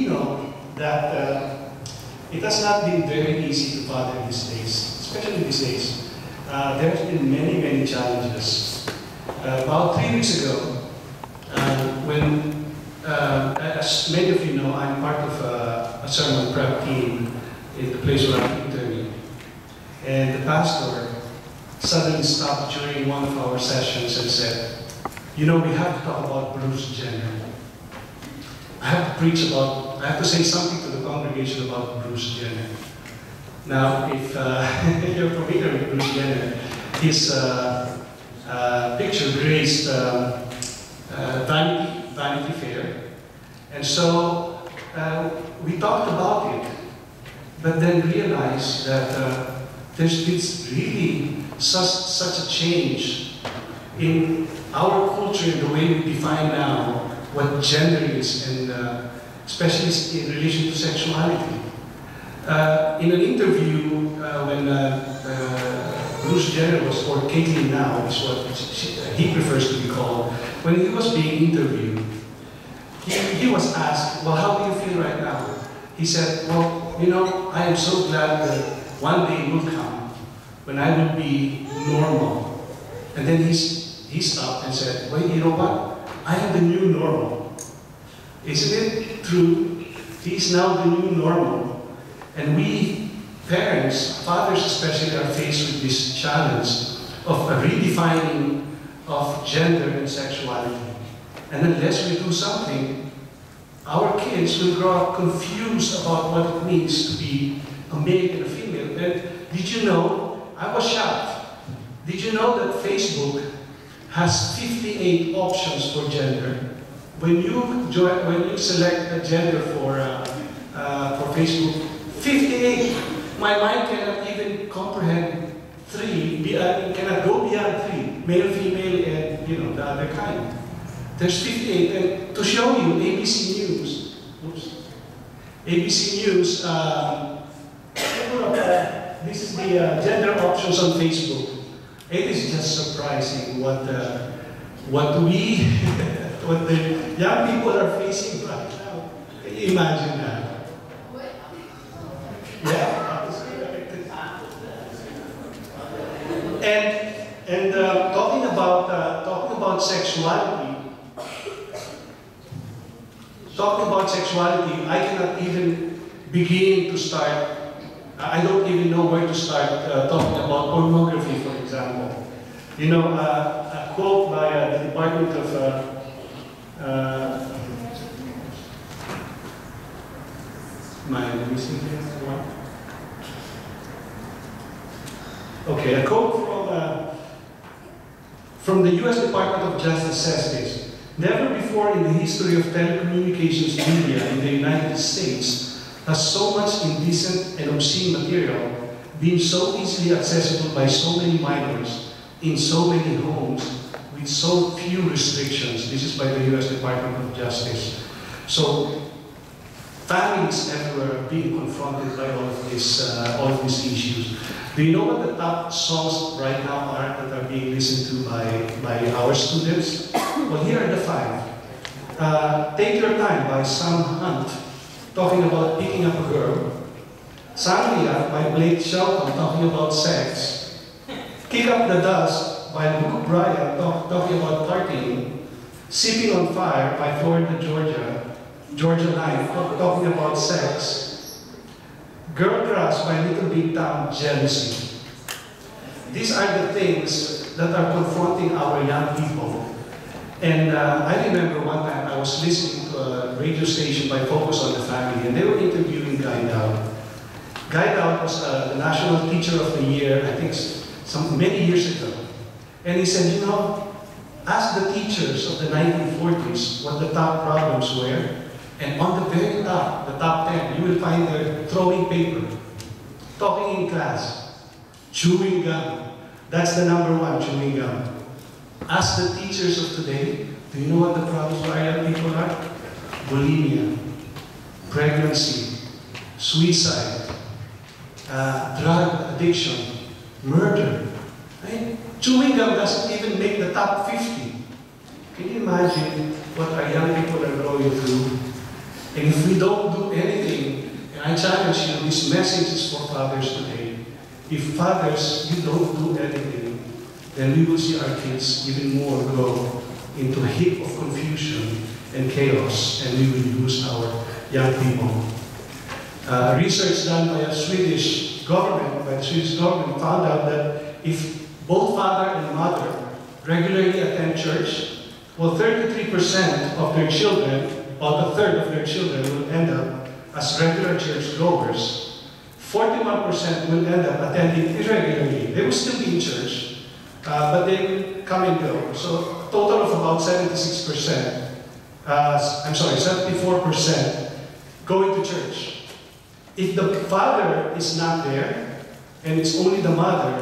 we know that uh, it has not been very easy to father these days, especially these days. Uh, there have been many, many challenges. Uh, about three weeks ago, uh, when, uh, as many of you know, I'm part of a, a sermon prep team in the place where I'm interning. And the pastor suddenly stopped during one of our sessions and said, you know, we have to talk about Bruce Jenner. I have to preach about, I have to say something to the congregation about Bruce Jenner. Now, if uh, you're familiar with Bruce Jenner, his uh, uh, picture graced um, uh, Vanity, Vanity Fair. And so uh, we talked about it, but then realized that uh, there's been really such, such a change in our culture, in the way we define now what gender is, and uh, especially in relation to sexuality. Uh, in an interview uh, when uh, uh, Bruce Jenner was, or Caitlyn now is what she, he prefers to be called, when he was being interviewed, he, he was asked, well, how do you feel right now? He said, well, you know, I am so glad that one day will come when I will be normal. And then he's, he stopped and said, wait, you know what? I am the new normal. Isn't it true? He's now the new normal. And we, parents, fathers especially, are faced with this challenge of a redefining of gender and sexuality. And unless we do something, our kids will grow up confused about what it means to be a male and a female. And did you know, I was shocked. Did you know that Facebook has 58 options for gender? When you, join, when you select a gender for, uh, uh, for Facebook, 58. My mind cannot even comprehend three, be, uh, cannot go beyond three, male, female, and you know, the other kind. There's 58. And to show you, ABC News, oops, ABC News, um, this is the uh, gender options on Facebook. It is just surprising what uh, what we, what the young people are facing right now. Can you imagine that? Yeah. And and uh, talking about uh, talking about sexuality, talking about sexuality, I cannot even begin to start. I don't even know where to start uh, talking about pornography, for example. You know, uh, a quote by uh, the Department of uh, uh, my missing one. Okay, a quote from uh, from the U.S. Department of Justice says this: Never before in the history of telecommunications media in the United States has so much indecent and obscene material been so easily accessible by so many minors in so many homes with so few restrictions. This is by the U.S. Department of Justice. So families everywhere are being confronted by all of this, uh, all of these issues. Do you know what the top songs right now are that are being listened to by, by our students? Well, here are the five. Uh, Take Your Time by Sam Hunt, talking about picking up a girl. Sangria by Blake Shelton, talking about sex. Kick Up the Dust by Luke Bryan, talk, talking about partying. Sipping on Fire by Florida, Georgia. Georgia Line, talk, talking about sex. Girl Crush by Little Big Town, Jealousy. These are the things that are confronting our young people. And uh, I remember one time I was listening to a radio station by Focus on the Family, and they were interviewing Guy Doud. Guy Doud was uh, the National Teacher of the Year, I think, some many years ago. And he said, you know, ask the teachers of the 1940s what the top problems were, and on the very top, the top 10, you will find throwing paper, talking in class, chewing gum. That's the number one, chewing gum. Ask the teachers of today, do you know what the problems of young people are? Bulimia, pregnancy, suicide, uh, drug addiction, murder. Right? Chewing gum doesn't even make the top 50. Can you imagine what our young people are going through? And if we don't do anything, and I challenge you, this message is for fathers today. If fathers, you don't do anything, then we will see our kids even more go into a heap of confusion and chaos, and we will lose our young people. Uh, research done by a Swedish government, by the Swedish government, found out that if both father and mother regularly attend church, well, 33% of their children, about a third of their children, will end up as regular church goers. 41% will end up attending irregularly. They will still be in church, uh, but they will come and go. So, a total of about 76%, uh, I'm sorry, 74% going to church. If the father is not there, and it's only the mother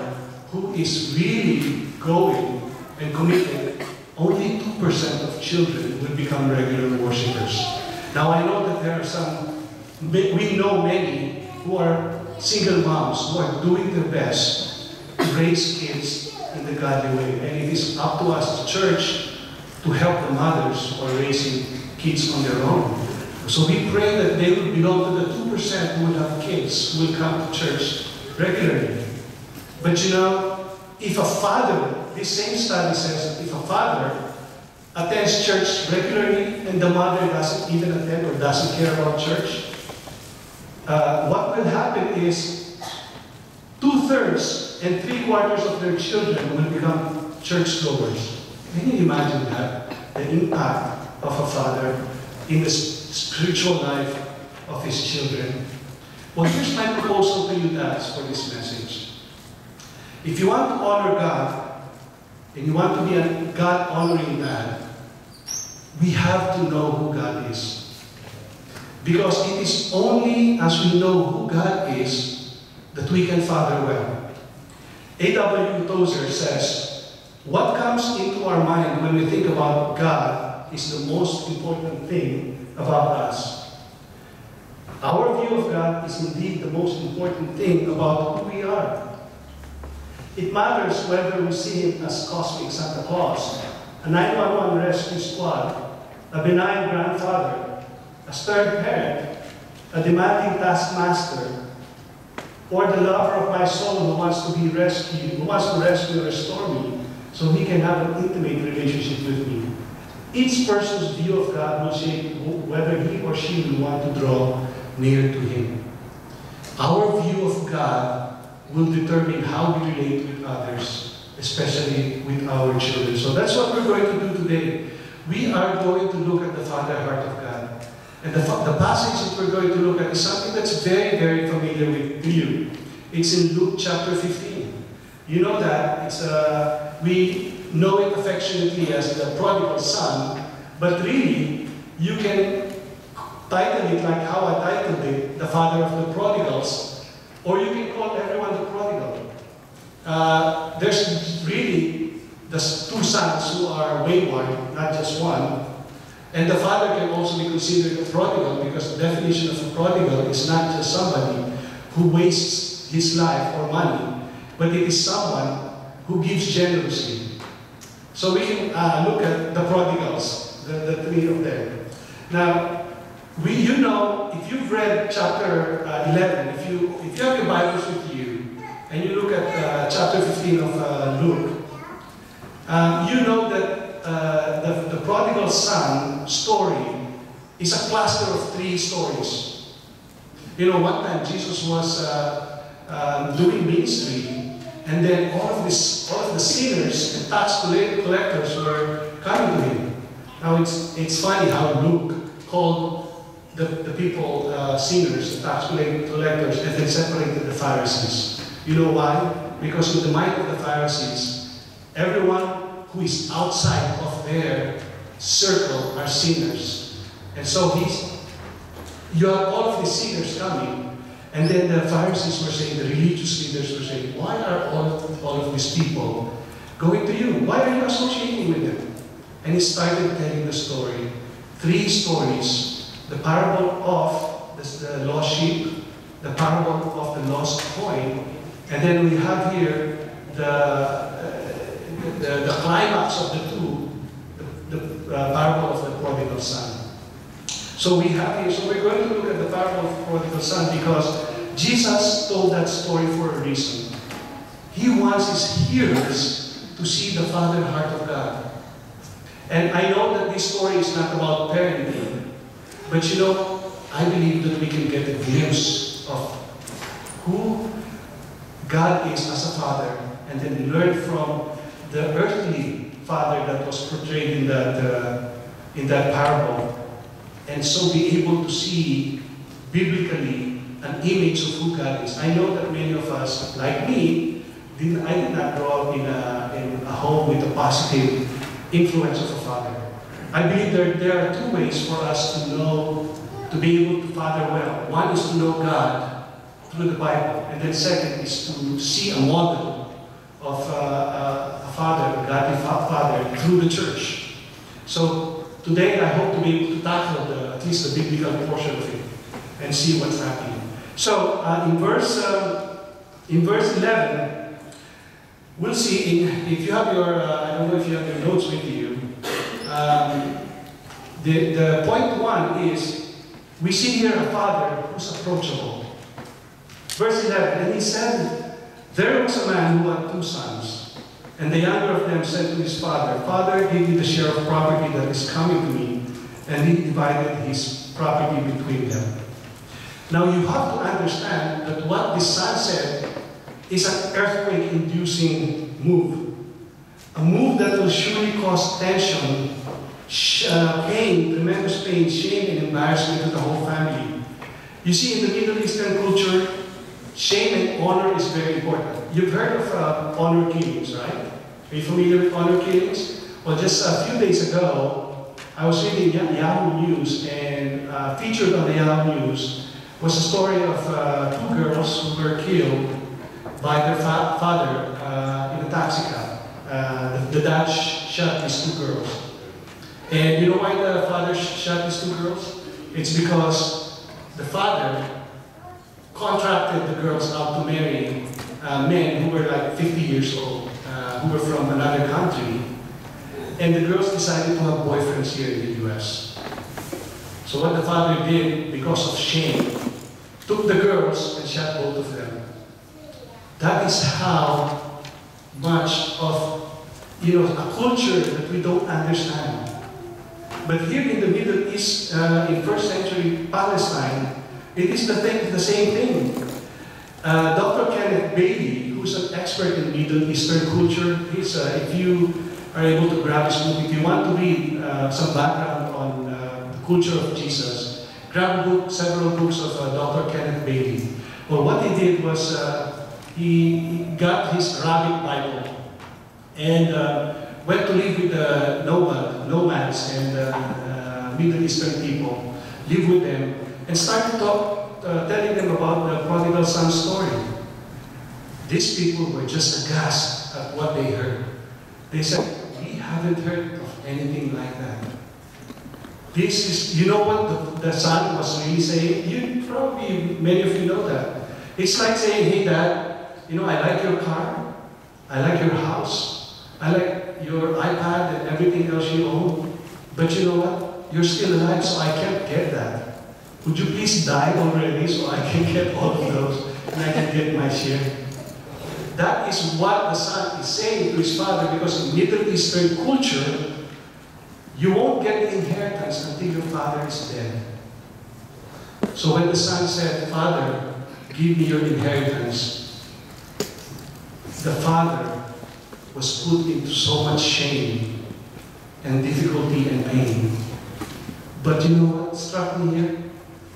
who is really going and committed, only 2% of children will become regular worshippers. Now I know that there are some, we know many who are single moms who are doing their best to raise kids in the godly way. And it is up to us a church to help the mothers who are raising kids on their own. So we pray that they will belong to the 2% who will have kids who will come to church regularly. But you know, if a father, this same study says, if a father attends church regularly and the mother doesn't even attend or doesn't care about church, uh, what will happen is two-thirds and three-quarters of their children will become church goers. Can you imagine that? The impact of a father in the spiritual life of his children. Well, here's my proposal to you guys for this message. If you want to honor God, and you want to be a God-honoring man, we have to know who God is. Because it is only as we know who God is that we can father well. A.W. Tozer says, What comes into our mind when we think about God is the most important thing about us. Our view of God is indeed the most important thing about who we are. It matters whether we see Him as cosmic Santa Claus, a 911 rescue squad, a benign grandfather, a stern parent, a demanding taskmaster, or the lover of my soul who wants to be rescued, who wants to rescue and restore me so he can have an intimate relationship with me. Each person's view of God will shape whether he or she will want to draw near to him. Our view of God will determine how we relate with others, especially with our children. So that's what we're going to do today. We are going to look at the Father heart of God. And the, the passage that we're going to look at is something that's very, very familiar with you. It's in Luke chapter 15. You know that. It's uh, we know it affectionately as the prodigal son, but really, you can title it like how I titled it, the father of the prodigals, or you can call everyone the prodigal. Uh, there's really the two sons who are wayward, not just one. And the father can also be considered a prodigal because the definition of a prodigal is not just somebody who wastes his life or money, but it is someone who gives generously. So we can uh, look at the prodigals, the, the three of them. Now, we, you know, if you've read chapter uh, 11, if you, if you have your Bibles with you, and you look at uh, chapter 15 of uh, Luke, um, you know that uh, the, the prodigal son story is a cluster of three stories. You know, one time Jesus was uh, um, doing ministry, and then all of, this, all of the sinners and tax collectors were coming to him. Now it's, it's funny how Luke called the, the people uh, sinners, the tax collectors, and then separated the Pharisees. You know why? Because in the mind of the Pharisees, everyone who is outside of their circle are sinners. And so he's, you have all of the sinners coming, and then the Pharisees were saying, the religious leaders were saying, why are all of, all of these people going to you? Why are you associating with them? And he started telling the story. Three stories. The parable of the, lost sheep, the parable of the lost coin, and then we have here the, uh, the, the, climax of the two, the, the uh, parable of the prodigal son. So we have here, so we're going to look at the parable of the prodigal son because Jesus told that story for a reason. He wants his hearers to see the Father heart of God. And I know that this story is not about parenting, but you know, I believe that we can get a glimpse of who God is as a father, and then learn from the earthly father that was portrayed in that, uh, in that parable, and so be able to see biblically an image of who God is. I know that many of us, like me, did, I did not grow up in a, in a home with a positive influence of a father. I believe there, there are two ways for us to know, to be able to father well. One is to know God through the Bible, and then second is to see a model of uh, uh, a father, a godly father, through the church. So today I hope to be able to tackle the, at least the biblical portion of it and see what's happening. So uh, in verse uh, in verse 11, we'll see. In, if you have your, uh, I don't know if you have your notes with you. Um, the, the point one is we see here a father who's approachable. Verse 11, and he said, There was a man who had two sons, and the younger of them said to his father, Father, give me the share of property that is coming to me. And he divided his property between them. Now you have to understand that what the son said is an earthquake-inducing move. A move that will surely cause tension, uh, pain, tremendous pain, shame, and embarrassment to the whole family. You see, in the Middle Eastern culture, shame and honor is very important. You've heard of uh, honor killings, right? Are you familiar with honor killings? Well, just a few days ago, I was reading Yahoo News, and uh, featured on the Yahoo News was a story of uh, two girls who were killed by their fa father uh, in a taxi cab. Uh, the, the, dad shot these two girls. And you know why the father shot these two girls? It's because the father contracted the girls out to marry uh, men who were like 50 years old, uh, who were from another country. And the girls decided to have boyfriends here in the US. So what the father did, because of shame, took the girls and shot both of them. That is how much of you know a culture that we don't understand. But here in the Middle East, uh, in first century Palestine, it is the, thing, the same thing. Uh, Dr. Kenneth Bailey, who's an expert in Middle Eastern culture, he's, uh, if you are able to grab his book, if you want to read uh, some background on uh, the culture of Jesus, grab a book, several books of uh, Dr. Kenneth Bailey. Well, what he did was he got his Arabic Bible and uh, went to live with the nomad, nomads and uh, uh, Middle Eastern people, live with them, and started talk, uh, telling them about the prodigal son story. These people were just aghast at what they heard. They said, we haven't heard of anything like that. This is, you know what the, the son was really saying? You probably, many of you know that. It's like saying, hey dad, you know, I like your car, I like your house, I like your iPad and everything else you own, but you know what? You're still alive, so I can't get that. Would you please die already so I can get all of those and I can get my share? That is what the son is saying to his father because in Middle Eastern culture, you won't get the inheritance until your father is dead. So when the son said, Father, give me your inheritance, the father was put into so much shame and difficulty and pain. But you know what struck me here?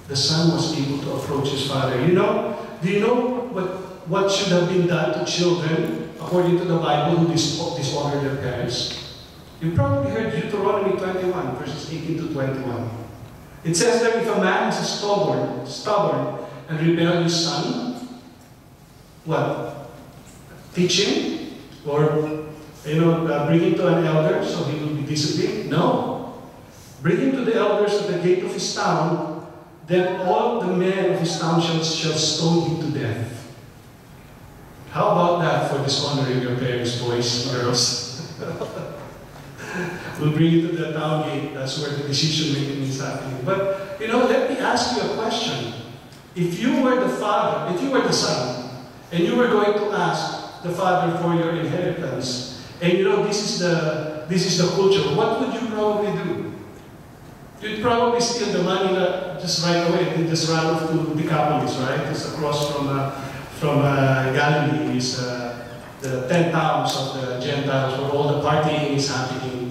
The son was able to approach his father. You know, do you know what, what should have been done to children according to the Bible who dishonor their parents? You probably heard Deuteronomy 21, verses 18 to 21. It says that if a man is a stubborn, stubborn and rebellious son, what? him or you know, uh, bring him to an elder so he will be disciplined? No. Bring him to the elders at the gate of his town, then all the men of his town shall, shall stone him to death. How about that for dishonoring your parents, boys, girls? We'll bring you to the town gate. That's where the decision making is happening. But, you know, let me ask you a question. If you were the father, if you were the son, and you were going to ask the father for your inheritance, and you know this is the this is the culture, what would you probably do? You'd probably steal the money just right away and just run off to Decapolis, right? Just across from uh, from uh, Galilee is uh, the ten towns of the Gentiles where all the partying is happening,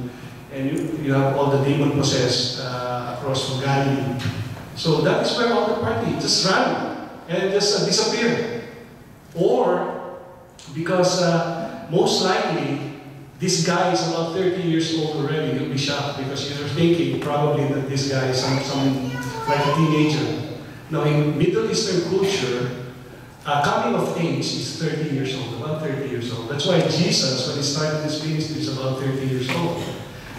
and you, you have all the demon possessed uh, across from Galilee. So that is where all the party just run and just uh, disappear. Or because uh, most likely this guy is about 30 years old already, you'll be shocked because you're thinking probably that this guy is some, some like a teenager. Now in Middle Eastern culture, uh, coming of age is 30 years old, about 30 years old. That's why Jesus, when he started his ministry, is about 30 years old.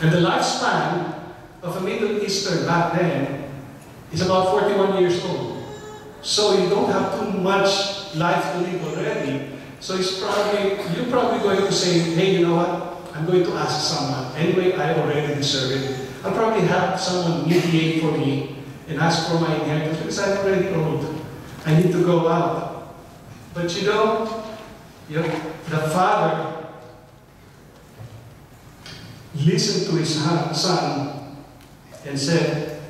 And the lifespan of a Middle Eastern back then is about 41 years old. So you don't have too much life to live already. So it's probably, you're probably going to say, hey, you know what? I'm going to ask someone. Anyway, I already deserve it. I'll probably have someone mediate for me and ask for my inheritance because I'm already old. I need to go out. But you know, you know the father listened to his son and said,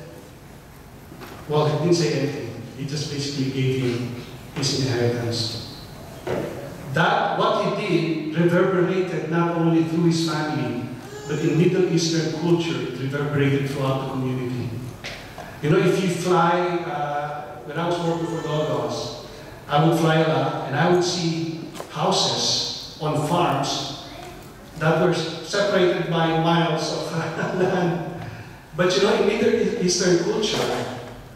well, he didn't say anything. He just basically gave him his inheritance. That, what he did, reverberated not only through his family, but in Middle Eastern culture, it reverberated throughout the community. You know, if you fly, uh, when I was working for Logos, I would fly a lot, and I would see houses on farms that were separated by miles of land. But you know, in Middle Eastern culture,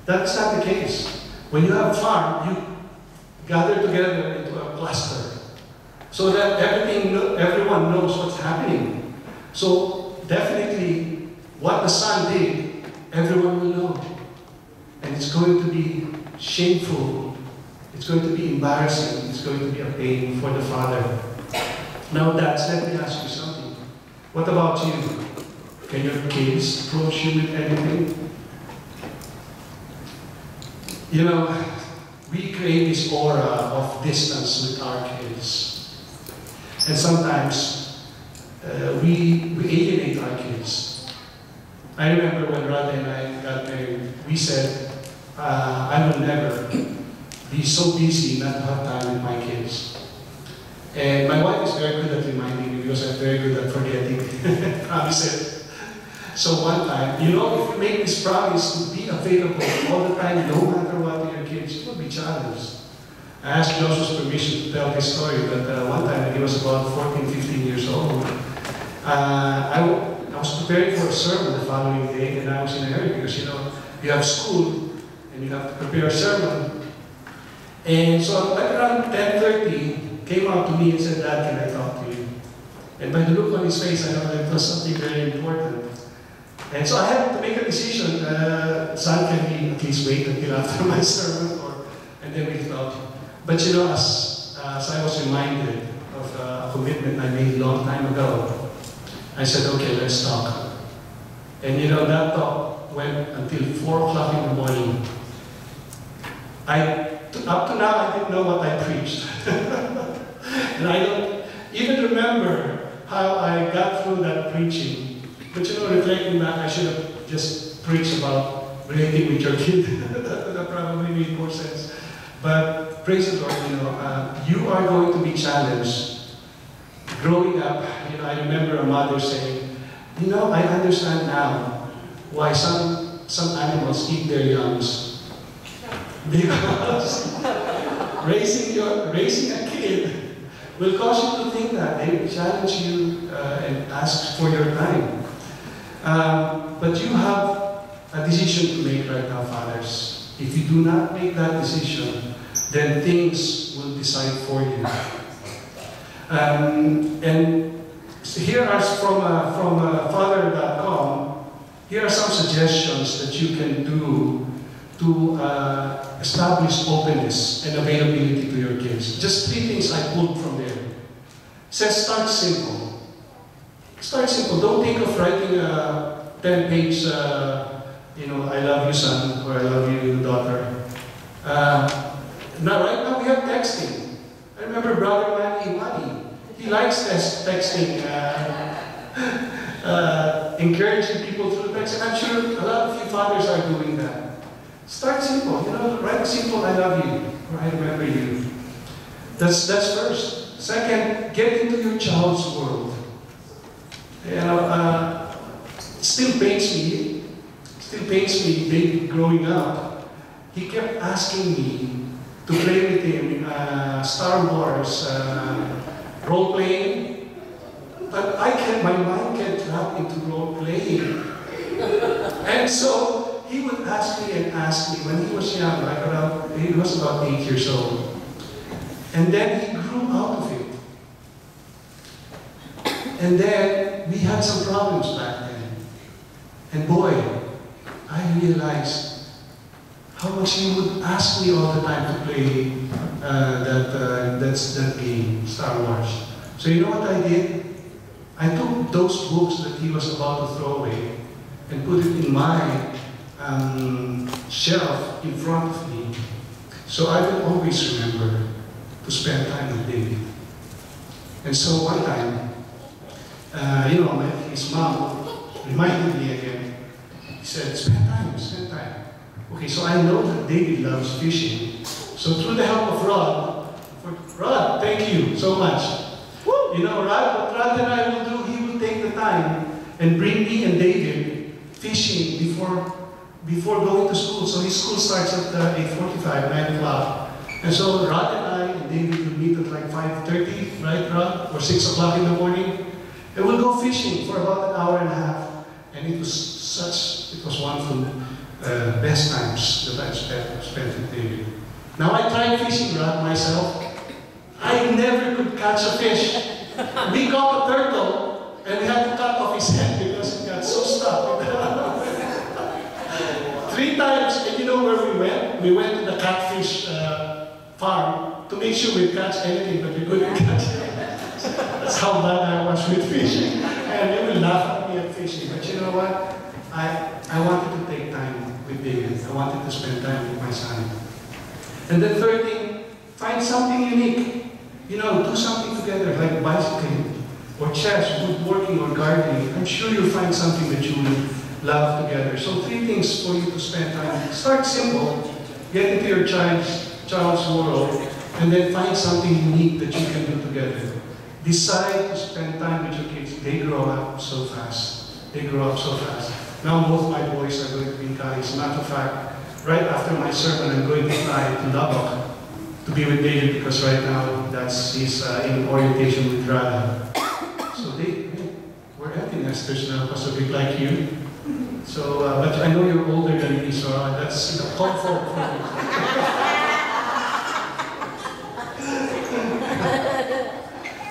that's not the case. When you have a farm, you gather together into a cluster so that everything, everyone knows what's happening. So definitely, what the son did, everyone will know. And it's going to be shameful. It's going to be embarrassing. It's going to be a pain for the father. Now, dads, let me ask you something. What about you? Can your kids approach you with anything? You know, we create this aura of distance with our kids. And sometimes uh, we, we alienate our kids. I remember when Radha and I got married, we said, uh, I will never be so busy not to have time with my kids. And my wife is very good at reminding me because I'm very good at forgetting promises. So one time, you know, if you make this promise to be available all the time, no matter what your kids, you will be challenged. I asked Joshua's permission to tell this story, but uh, one time he was about 14, 15 years old. Uh, I, was preparing for a sermon the following day, and I was in a hurry because, you know, you have school, and you have to prepare a sermon. And so like around 10.30, came up to me and said, Dad, can I talk to you? And by the look on his face, I know that was something very important. And so I had to make a decision. Uh, son, can we at least wait until after my sermon? Or, and then we thought. But you know, as, as I was reminded of uh, a commitment I made a long time ago, I said, okay, let's talk. And you know, that talk went until 4 o'clock in the morning. I, up to now, I didn't know what I preached. and I don't even remember how I got through that preaching. But you know, reflecting back, I should have just preached about relating with your kid. that probably made more sense. But praise the Lord, you know, uh, you are going to be challenged. Growing up, you know, I remember a mother saying, you know, I understand now why some, some animals eat their youngs. Because raising, your, raising a kid will cause you to think that. They will challenge you uh, and ask for your time. Um, but you have a decision to make right now, fathers. If you do not make that decision, then things will decide for you. Um, and so here are from, uh, from uh, father.com, here are some suggestions that you can do to uh, establish openness and availability to your kids. Just three things I pulled from there. It says start simple. Start simple. Don't think of writing a 10-page, uh, you know, I love you, son, or I love you, daughter. Uh, now, right now, we have texting. I remember Brother Manny Wadi. He likes texting, uh, uh, encouraging people through text. And I'm sure a lot of you fathers are doing that. Start simple. You know, write simple "I love you" or "I remember you." That's that's first. Second, get into your child's world. You know, uh, it still pains me. Still pains me. Baby growing up, he kept asking me to play with him uh, Star Wars uh, role playing, but I can my mind can't wrap into role playing, and so he would ask me and ask me when he was young, like around, he was about eight years old. And then he grew out of it. And then we had some problems back then. And boy, I realized how much he would ask me all the time to play uh, that, uh, that's, that game, Star Wars. So you know what I did? I took those books that he was about to throw away and put it in my um, shelf in front of me. So I will always remember to spend time with David. And so one time, uh, you know, his mom reminded me again. He said, spend time, spend time. Okay, so I know that David loves fishing. So through the help of Rod, for, Rod, thank you so much. Woo! You know, Rod, what Rod and I will do, he will take the time and bring me and David fishing before before going to school. So his school starts at uh, 8.45, 9 o'clock. And so Rod and I and David would meet at like 5.30, right Rod? Or 6 o'clock in the morning. And we'll go fishing for about an hour and a half. And it was such, it was one of the uh, best times that I've spent, spent with David. Now I tried fishing rod myself. I never could catch a fish. We caught a turtle and we had to cut off his head because it got so stuck. Three times, and you know where we went? We went to the catfish uh, farm to make sure we catch anything, but we couldn't catch it. That's how bad I was with fishing. And they will laugh at me at fishing. But you know what? I, I wanted to take time with David. I wanted to spend time with my son. And the third thing, find something unique. You know, do something together, like bicycling, or chess, woodworking, or gardening. I'm sure you'll find something that you will love together. So three things for you to spend time. Start simple, get into your child's, child's world, and then find something unique that you can do together. Decide to spend time with your kids. They grow up so fast. They grow up so fast. Now both my boys are going to be college. Matter of fact, right after my sermon, I'm going to fly to Lubbock to be with David because right now that's he's uh, in orientation with Rada. So they, we're empty nesters now, because like you. So, uh, but I know you're older than me, so uh, that's comfort for me.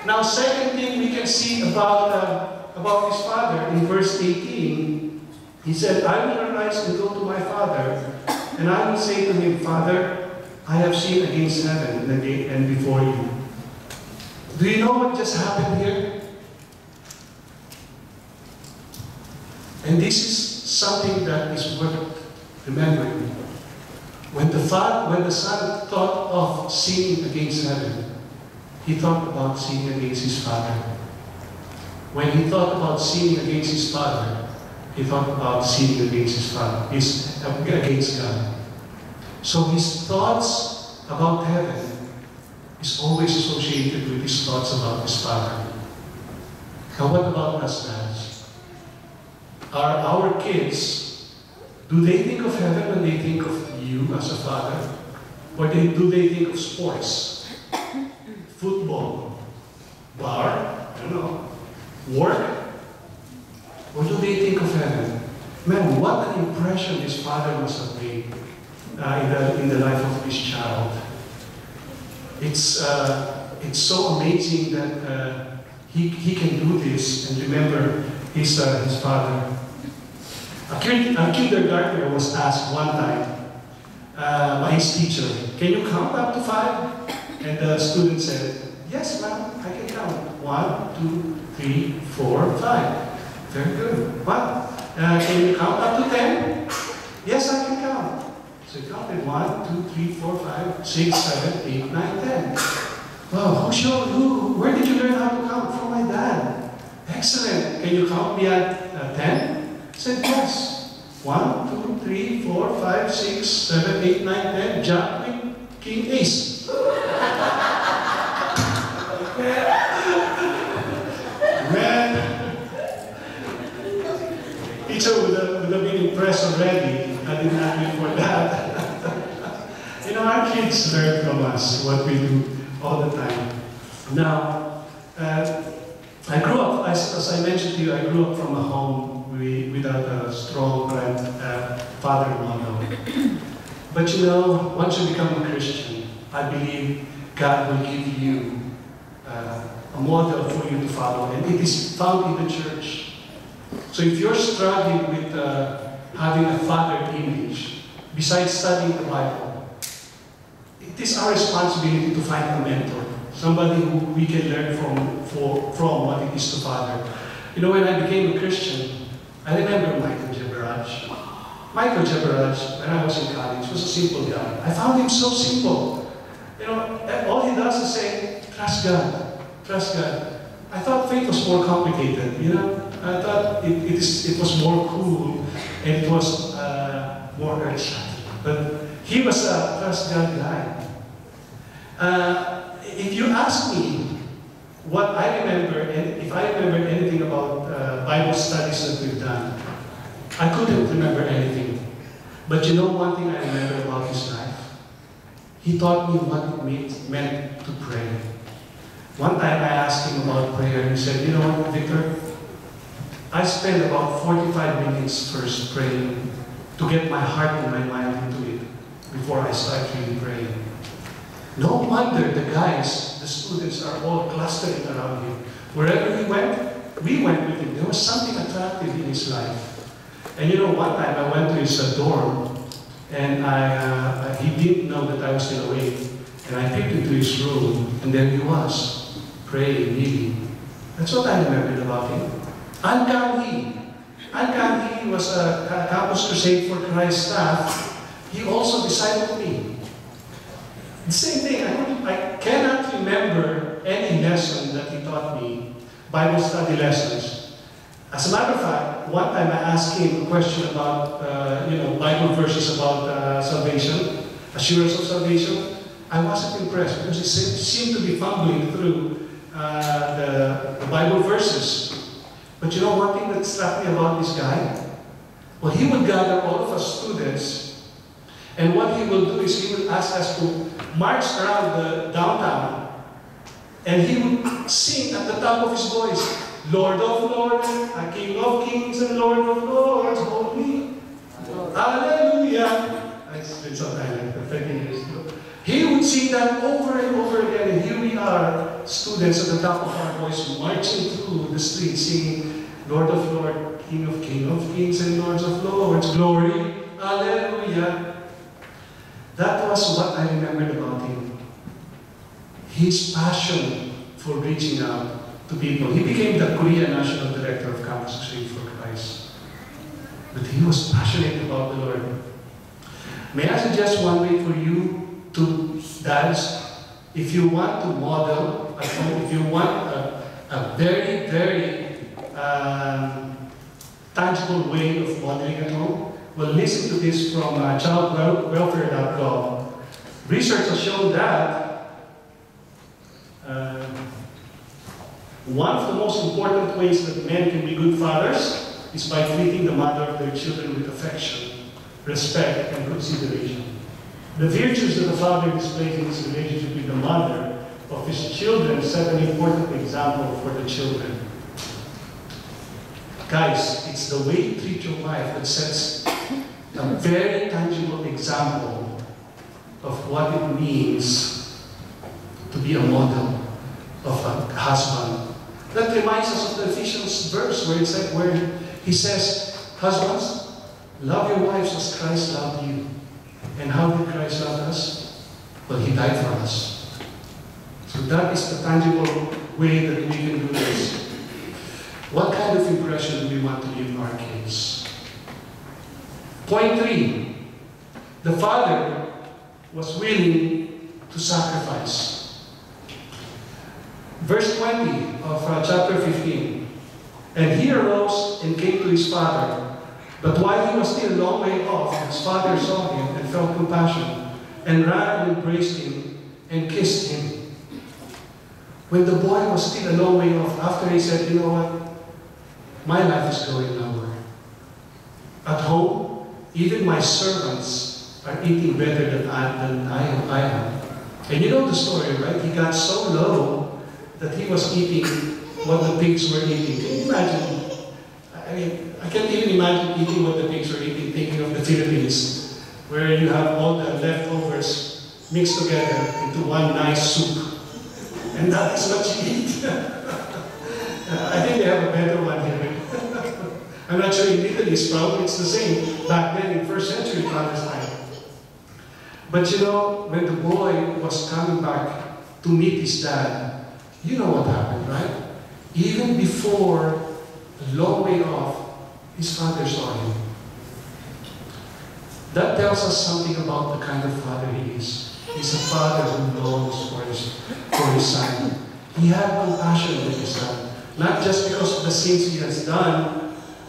now, second thing we can see about, uh, about his father in verse 18, he said, I will arise and go to my father, and I will say to him, Father, I have sinned against heaven and before you. Do you know what just happened here? And this is something that is worth remembering. When the, father, when the son thought of sinning against heaven, he thought about sinning against his father. When he thought about sinning against his father, he thought about sinning against his father, his, against God. So his thoughts about heaven is always associated with his thoughts about his father. Now what about us, dads? Are our kids, do they think of heaven when they think of you as a father? Or do they think of sports? Football? Bar? I don't know. Work? Or do they think of heaven? Man, what an impression this father must have made uh, in, the, in the life of this child. It's, uh, it's so amazing that uh, he, he can do this and remember his, uh, his father. A, kindergartner was asked one time uh, by his teacher, can you count up to five? And the student said, yes ma'am, I can count. One, two, three, four, five. Very good. What? Uh, can you count up to ten? Yes, I can count. So you counted one, two, three, four, five, six, seven, eight, nine, ten. Wow, who showed who? Where did you learn how to count? From my dad. Excellent. Can you count me at uh, ten? Said yes. One, two, three, four, five, six, seven, eight, nine, ten. Jack, queen, king, ace. Man, teacher would have, would have been impressed already. I didn't you for that. you know, our kids learn from us what we do all the time. Now, uh, I grew up, as, as, I mentioned to you, I grew up from a home we, without a strong grand, uh, father model. But you know, once you become a Christian, I believe God will give you uh, a model for you to follow, and it is found in the church. So if you're struggling with uh, having a father image, besides studying the Bible, it is our responsibility to find a mentor, somebody who we can learn from, for, from what it is to father. You know, when I became a Christian, I remember Michael Jebaraj. Michael Jebaraj, when I was in college, was a simple guy. I found him so simple. You know, all he does is say, trust God. Trust God. I thought faith was more complicated, you know. I thought it, it, is, it was more cool and it was uh, more earth-shattering. But he was a trust God guy. Uh, if you ask me what I remember, and if I remember anything about uh, Bible studies that we've done, I couldn't remember anything. But you know one thing I remember about his life? He taught me what it meant to pray. One time I asked him about prayer, and he said, You know what, Victor? I spend about 45 minutes first praying to get my heart and my mind into it before I start really praying. No wonder the guys, the students, are all clustering around him. Wherever he went, we went with him. There was something attractive in his life. And you know, one time I went to his uh, dorm, and I, uh, he didn't know that I was still awake. And I peeked into his room, and there he was praying, kneeling. That's what I remembered about him. Uncanny was a campus crusade for Christ staff. He also discipled me. The same thing, I, I cannot remember any lesson that he taught me, Bible study lessons. As a matter of fact, one time I asked him a question about, uh, you know, Bible verses about uh, salvation, assurance of salvation. I wasn't impressed because he seemed to be fumbling through uh, the, the Bible verses. But you know one thing that struck me about this guy? Well, he would gather all of us students, and what he will do is he will ask us to march around the downtown, and he would sing at the top of his voice, Lord of Lords, King of Kings and Lord of Lords, holy. Hallelujah. I like 30 years ago. He would sing that over and over again, and here we are, students at the top of our voice, marching through the streets, singing, Lord of Lords, King of King of Kings and Lords of Lords, glory, hallelujah. That was what I remembered about him. His passion for reaching out to people. He became the Korea National Director of Campus Crusade for Christ. But he was passionate about the Lord. May I suggest one way for you to dance, if you want to model if you want a, a very, very um, tangible way of modeling at home, well, listen to this from uh, childwelfare.gov. Research has shown that uh, one of the most important ways that men can be good fathers is by treating the mother of their children with affection, respect, and consideration. The virtues that the father displays in his relationship with the mother of his children set an important example for the children. Guys, it's the way you treat your wife that sets a very tangible example of what it means to be a model of a husband. That reminds us of the Ephesians verse where, it said, where he says, Husbands, love your wives as Christ loved you. And how did Christ love us? Well, He died for us. So that is the tangible way that we can do this. What kind of impression do we want to leave our kids? Point three, the father was willing to sacrifice. Verse 20 of uh, chapter 15. And he arose and came to his father. But while he was still a long way off, his father saw him and felt compassion, and ran and embraced him and kissed him. When the boy was still a long way off, after he said, You know what? My life is going nowhere. At home, even my servants are eating better than I, than I, I am. And you know the story, right? He got so low that he was eating what the pigs were eating. Can you imagine? I mean, I can't even imagine eating what the pigs were eating, thinking of the Philippines, where you have all the leftovers mixed together into one nice soup. And that is what you eat. I think they have a better one here. I'm not sure in Italy, it's probably it's the same back then in first century Palestine. But you know, when the boy was coming back to meet his dad, you know what happened, right? Even before, a long way off, his father saw him. That tells us something about the kind of father he is. He's a father who longs for his, for his son. He had compassion with his son, not just because of the sins he has done,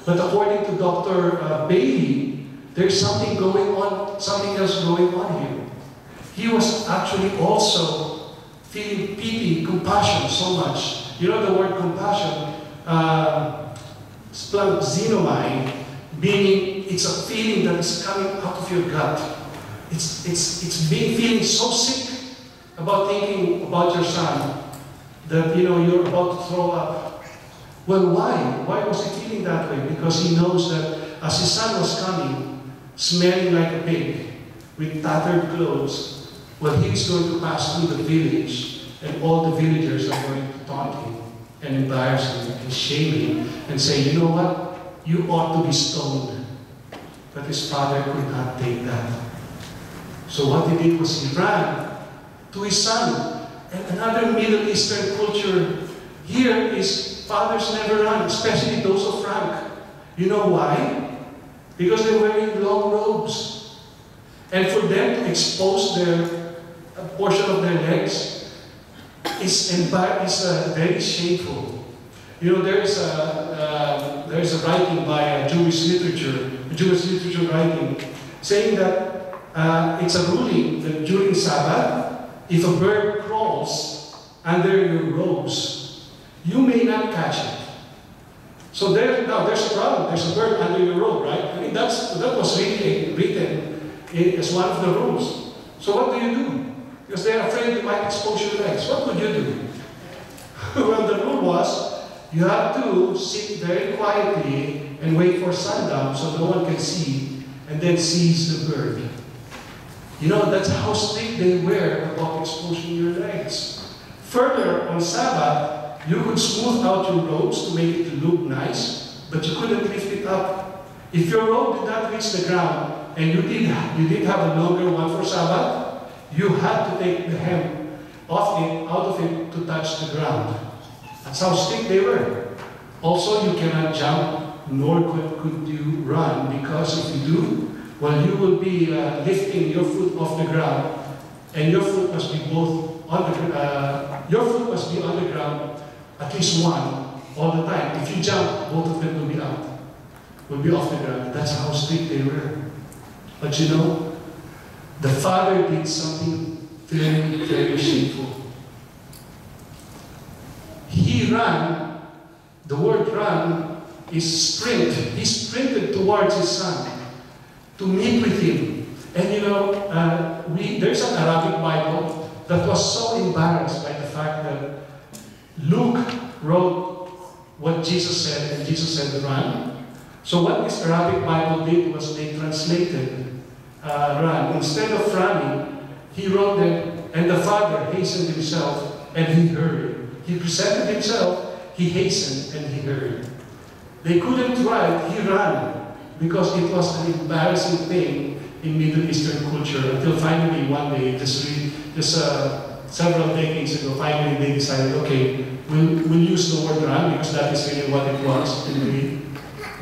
but according to Dr. Uh, Bailey, there's something going on, something else going on here. He was actually also feeling pity, compassion so much. You know the word compassion, uh, xenomai, meaning it's a feeling that is coming out of your gut. It's, it's, it's being feeling so sick about thinking about your son that you know you're about to throw up. Well, why? Why was he feeling that way? Because he knows that as his son was coming, smelling like a pig, with tattered clothes, well, he's going to pass through the village, and all the villagers are going to taunt him and embarrass him and shame him and say, you know what? You ought to be stoned. But his father could not take that. So what he did was he ran to his son. And another Middle Eastern culture here is fathers never run, especially those of Frank. You know why? Because they're wearing long robes. And for them to expose their a portion of their legs is, is uh, very shameful. You know, there is a, uh, there is a writing by a Jewish literature, Jewish literature writing, saying that uh, it's a ruling that during Sabbath, if a bird crawls under your robes, you may not catch it. So there, now there's a problem. There's a bird under your robe, right? I mean, that's, that was really written as one of the rules. So what do you do? Because they're afraid you might expose your legs. What would you do? well, the rule was you have to sit very quietly and wait for sundown so no one can see, and then seize the bird. You know, that's how strict they were about exposing your legs. Further, on Sabbath, you could smooth out your robes to make it look nice, but you couldn't lift it up. If your robe did not reach the ground, and you did, you did have a longer one for Sabbath, you had to take the hem off it, out of it to touch the ground. That's how strict they were. Also, you cannot jump, nor could, could you run, because if you do, well, you will be uh, lifting your foot off the ground, and your foot must be both on the uh, your foot must be on the ground, at least one, all the time. If you jump, both of them will be out, will be off the ground. That's how strict they were. But you know, the father did something very, very shameful. He ran, the word run is sprint. He sprinted towards his son to meet with him. And you know, uh, we, there's an Arabic Bible that was so embarrassed by the fact that Luke wrote what Jesus said, and Jesus said run. So what this Arabic Bible did was they translated uh, run. Instead of running, he wrote them, and the father hastened himself, and he hurried. He presented himself, he hastened, and he hurried. They couldn't write, he ran, because it was an embarrassing thing in Middle Eastern culture until finally one day, just, read, just uh, several decades ago, finally they decided, okay, we'll, we'll use the word run because that is really what it was in Greek.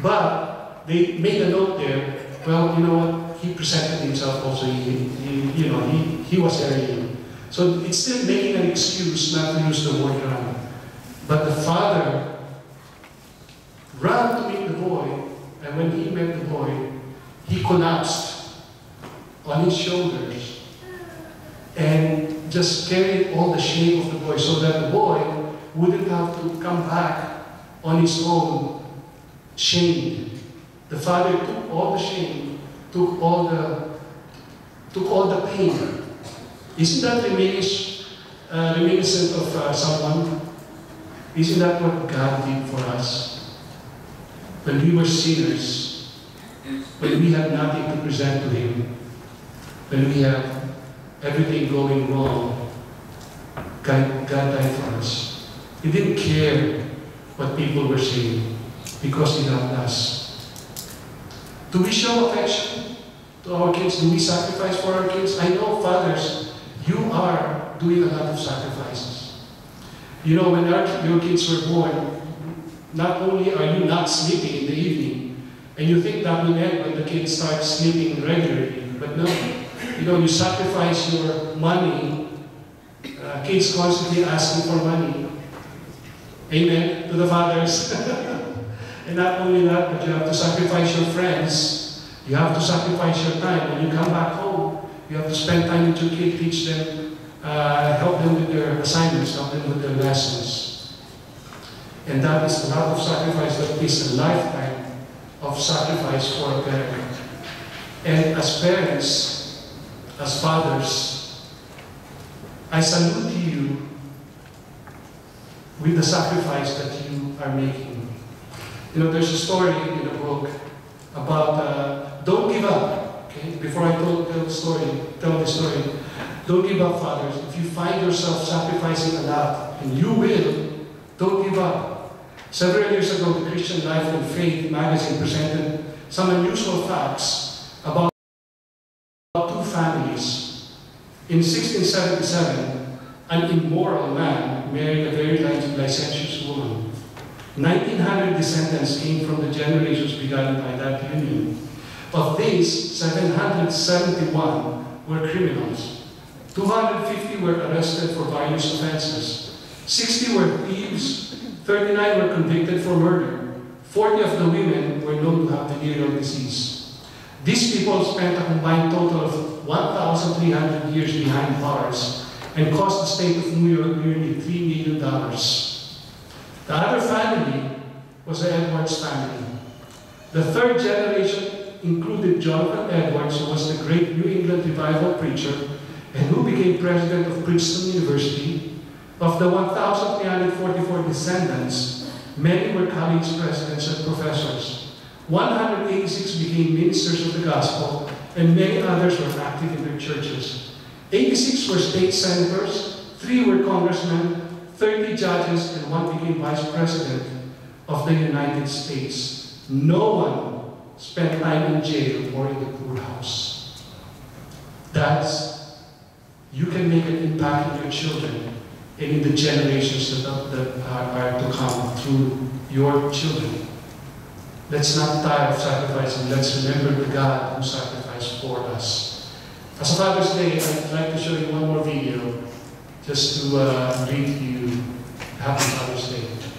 But they made a note there, well, you know what, he presented himself also, he, he you know, he, he was Aryan. So it's still making an excuse not to use the word run. But the father ran to meet the boy, and when he met the boy, he collapsed on his shoulders and just carried all the shame of the boy so that the boy wouldn't have to come back on his own shamed. The father took all the shame, took all the took all the pain. Isn't that reminiscent, uh, reminiscent of uh, someone? Isn't that what God did for us? When we were sinners, when we had nothing to present to Him, when we have everything going wrong, God, God died for us. He didn't care what people were saying because He loved us. Do we show affection to our kids? Do we sacrifice for our kids? I know, fathers, you are doing a lot of sacrifices. You know, when our, your kids were born, not only are you not sleeping in the evening, and you think that will end when the kids start sleeping regularly, but no. You know, you sacrifice your money. Uh, kids constantly asking for money. Amen to the fathers. and not only that, but you have to sacrifice your friends. You have to sacrifice your time. When you come back home, you have to spend time with your kid, teach them, uh, help them with their assignments, help them with their lessons. And that is a lot of sacrifice. That is a lifetime of sacrifice for a parent. And as parents, as fathers, I salute you with the sacrifice that you are making. You know, there's a story in a book about uh, don't give up. Okay, before I tell, tell the story, tell the story, don't give up, fathers. If you find yourself sacrificing a lot, and you will, don't give up. Several years ago, the Christian Life and Faith magazine presented some unusual facts about two families. In 1677, an immoral man married a very licentious woman. 1900 descendants came from the generations begun by that union. Of these, 771 were criminals. 250 were arrested for various offenses. 60 were thieves. 39 were convicted for murder. 40 of the women were known to have venereal disease. These people spent a combined total of 1,300 years behind bars and cost the state of New York nearly $3 million. The other family was the Edwards family. The third generation included Jonathan Edwards, who was the great New England revival preacher and who became president of Princeton University. Of the 1,344 descendants, many were college presidents and professors. 186 became ministers of the gospel, and many others were active in their churches. 86 were state senators, 3 were congressmen, 30 judges, and one became vice president of the United States. No one spent time in jail or in the poorhouse. That's, you can make an impact in your children and in the generations that, that are, are to come through your children. Let's not tire of sacrificing. Let's remember the God who sacrificed for us. As a Father's Day, I'd like to show you one more video just to uh, greet you. Happy Father's Day.